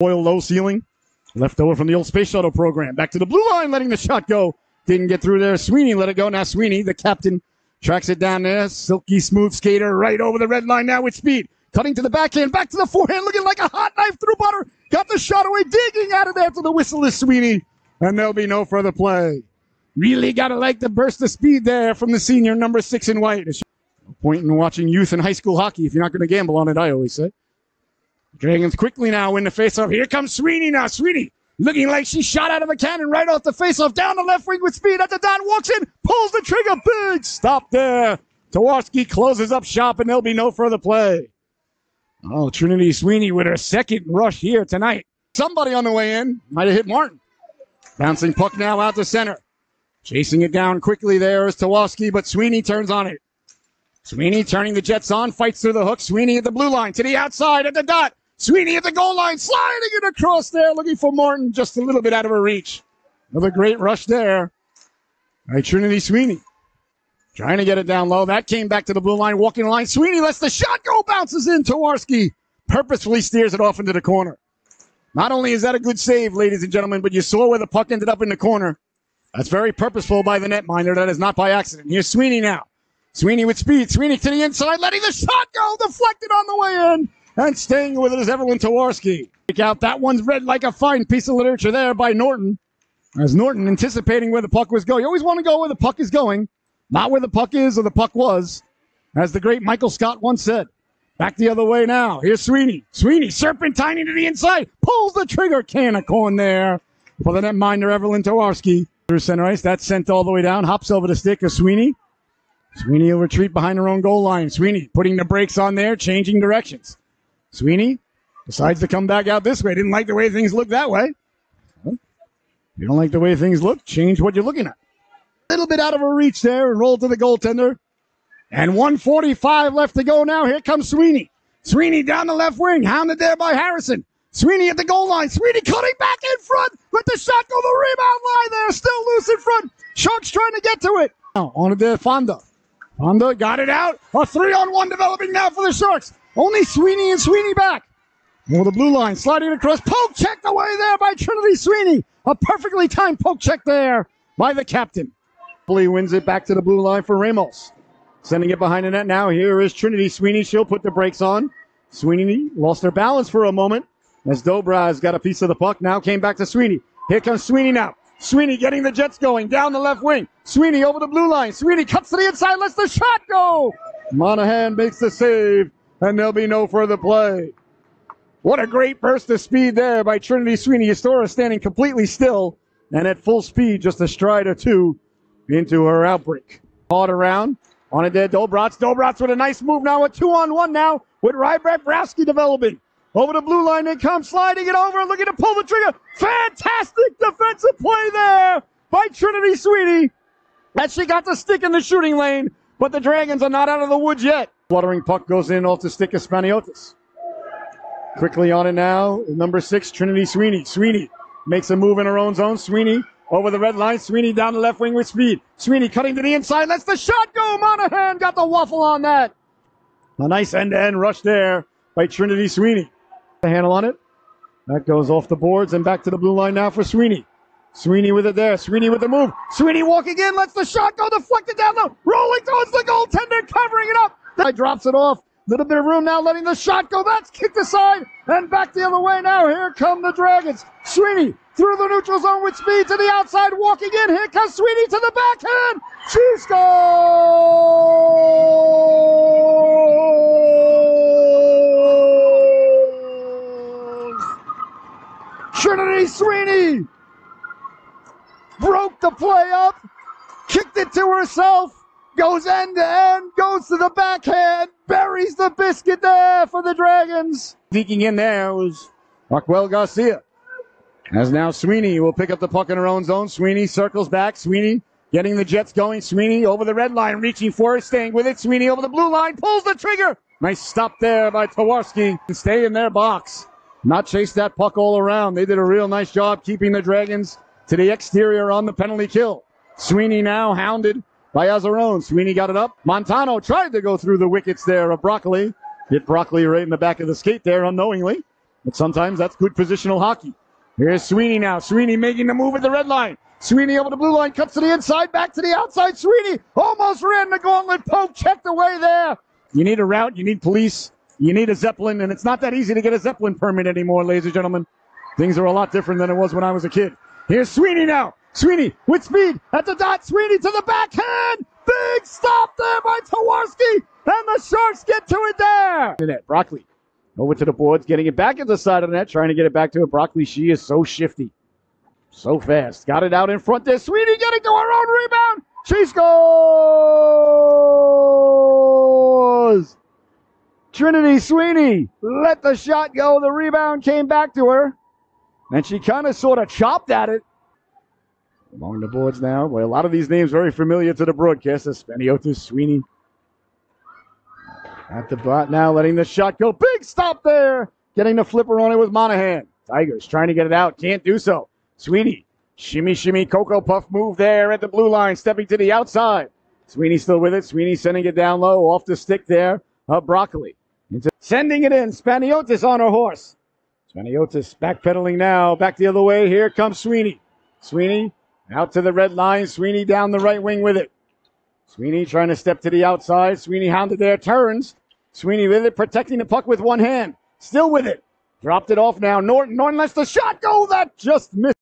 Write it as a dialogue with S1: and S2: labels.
S1: Oil low ceiling. Left over from the old space shuttle program. Back to the blue line, letting the shot go. Didn't get through there. Sweeney let it go. Now Sweeney, the captain, tracks it down there. Silky smooth skater right over the red line now with speed. Cutting to the backhand, back to the forehand, looking like a hot knife through butter. Got the shot away, digging out of there to the whistle is Sweeney. And there'll be no further play. Really got to like the burst of speed there from the senior number six in white. Point in watching youth and high school hockey if you're not going to gamble on it, I always say. Dragons quickly now win the faceoff. Here comes Sweeney now. Sweeney looking like she shot out of a cannon right off the faceoff. Down the left wing with speed at the dot. Walks in, pulls the trigger. Big stop there. Tawarski closes up shop and there'll be no further play. Oh, Trinity Sweeney with her second rush here tonight. Somebody on the way in might have hit Martin. Bouncing puck now out to center. Chasing it down quickly there is Tawarski, but Sweeney turns on it. Sweeney turning the Jets on, fights through the hook. Sweeney at the blue line to the outside at the dot. Sweeney at the goal line, sliding it across there, looking for Martin, just a little bit out of her reach. Another great rush there. Right, Trinity Sweeney. Trying to get it down low. That came back to the blue line, walking the line. Sweeney lets the shot go, bounces in. Tawarski purposefully steers it off into the corner. Not only is that a good save, ladies and gentlemen, but you saw where the puck ended up in the corner. That's very purposeful by the netminder. That is not by accident. Here's Sweeney now. Sweeney with speed. Sweeney to the inside, letting the shot go, deflected on the way in. And staying with it is Evelyn Tawarski. Take out that one's read like a fine piece of literature there by Norton. As Norton anticipating where the puck was going. You always want to go where the puck is going, not where the puck is or the puck was. As the great Michael Scott once said. Back the other way now. Here's Sweeney. Sweeney serpentining to the inside. Pulls the trigger. Can of corn there for the netminder Evelyn Tawarski. Through center ice. That's sent all the way down. Hops over the stick of Sweeney. Sweeney will retreat behind her own goal line. Sweeney putting the brakes on there, changing directions. Sweeney decides to come back out this way. Didn't like the way things look that way. you don't like the way things look, change what you're looking at. A little bit out of her reach there and roll to the goaltender. And 145 left to go now. Here comes Sweeney. Sweeney down the left wing, hounded there by Harrison. Sweeney at the goal line. Sweeney cutting back in front. Let the shot go. The rebound line there. Still loose in front. Sharks trying to get to it. Now on there, Fonda. Fonda got it out. A three on one developing now for the Sharks. Only Sweeney and Sweeney back. Over the blue line, sliding across. Poke checked away there by Trinity Sweeney. A perfectly timed poke check there by the captain. He wins it back to the blue line for Ramos. Sending it behind the net now. Here is Trinity Sweeney. She'll put the brakes on. Sweeney lost her balance for a moment as Dobraz got a piece of the puck. Now came back to Sweeney. Here comes Sweeney now. Sweeney getting the Jets going down the left wing. Sweeney over the blue line. Sweeney cuts to the inside, lets the shot go. Monahan makes the save and there'll be no further play. What a great burst of speed there by Trinity Sweeney. Estora standing completely still and at full speed, just a stride or two into her outbreak. Caught around on a there, Dobrats. Dobrats with a nice move now, a two on one now with Rybrecht Browski developing. Over the blue line, they come sliding it over, looking to pull the trigger. Fantastic defensive play there by Trinity Sweeney. As she got the stick in the shooting lane, but the Dragons are not out of the woods yet. Fluttering puck goes in off the stick of Spaniotis. Quickly on it now, number six, Trinity Sweeney. Sweeney makes a move in her own zone. Sweeney over the red line. Sweeney down the left wing with speed. Sweeney cutting to the inside. Lets the shot go. Monahan got the waffle on that. A nice end to end rush there by Trinity Sweeney. The handle on it. That goes off the boards and back to the blue line now for Sweeney. Sweeney with it there. Sweeney with the move. Sweeney walking in, lets the shot go, deflected down the rolling towards the goaltender, covering it up. Drops it off. Little bit of room now, letting the shot go. That's kicked aside and back the other way now. Here come the Dragons. Sweeney through the neutral zone with speed to the outside, walking in. Here comes Sweeney to the backhand. She scores! Trinity Sweeney broke the play up, kicked it to herself, goes end to end, goes to the backhand, buries the biscuit there for the Dragons. Sneaking in there was Raquel Garcia. As now Sweeney will pick up the puck in her own zone. Sweeney circles back. Sweeney getting the Jets going. Sweeney over the red line, reaching for it, staying with it. Sweeney over the blue line, pulls the trigger. Nice stop there by Tawarski. Stay in their box. Not chase that puck all around. They did a real nice job keeping the Dragons to the exterior on the penalty kill. Sweeney now hounded by Azarone. Sweeney got it up. Montano tried to go through the wickets there of Broccoli. Hit Broccoli right in the back of the skate there unknowingly. But sometimes that's good positional hockey. Here's Sweeney now. Sweeney making the move at the red line. Sweeney over the blue line, cuts to the inside, back to the outside. Sweeney almost ran the gauntlet. Poke checked away there. You need a route, you need police, you need a Zeppelin, and it's not that easy to get a Zeppelin permit anymore, ladies and gentlemen. Things are a lot different than it was when I was a kid. Here's Sweeney now. Sweeney with speed at the dot. Sweeney to the backhand. Big stop there by Tawarski. And the Sharks get to it there. Net. Broccoli over to the boards, getting it back at the side of the net, trying to get it back to it. Broccoli, she is so shifty. So fast. Got it out in front there. Sweeney getting to her own rebound. She scores. Trinity Sweeney let the shot go. The rebound came back to her. And she kind of sort of chopped at it. Along the boards now. A lot of these names very familiar to the broadcasters. Spaniotis, Sweeney. At the bot now, letting the shot go. Big stop there. Getting the flipper on it was Monahan. Tigers trying to get it out. Can't do so. Sweeney. Shimmy, shimmy, Cocoa Puff move there at the blue line, stepping to the outside. Sweeney still with it. Sweeney sending it down low, off the stick there of Broccoli. Into sending it in. Spaniotis on her horse. Spaniotis backpedaling now. Back the other way. Here comes Sweeney. Sweeney out to the red line. Sweeney down the right wing with it. Sweeney trying to step to the outside. Sweeney hounded there. Turns. Sweeney with it, protecting the puck with one hand. Still with it. Dropped it off now. Norton. Norton lets the shot go. That just missed.